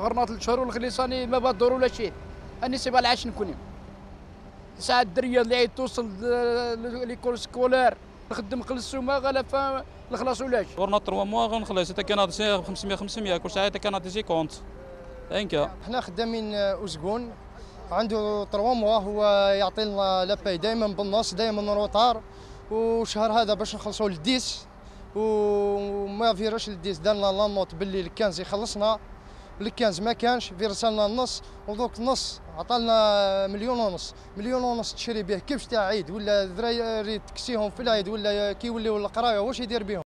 غرناط الشهر والخليصاني ما بدور ولا شيء. أني سيبها العاش نكوني ساعة الدرية اللي عيد توصل ليكول سكولار نخدم قلص وما غلا فا نخلص ولاش. ورنا 3 موا غنخلص حتى كان 500 500 كل ساعة حتى كان سي كونت. هنكا حنا خدامين اسكون عنده 3 موا هو يعطي لنا لاباي دائما بالنص دائما روطار. وشهر هذا باش نخلصوا للديس وما فيرش للديس دارنا لا نوت باللي الكنز يخلصنا. الكنز ما كانش في رسالنا النص ودوك النص عطالنا مليون ونص. مليون ونص تشري به كيفاش تاع عيد؟ ولا ذراي تكسيهم في العيد ولا كي يوليو القراية واش يدير بهم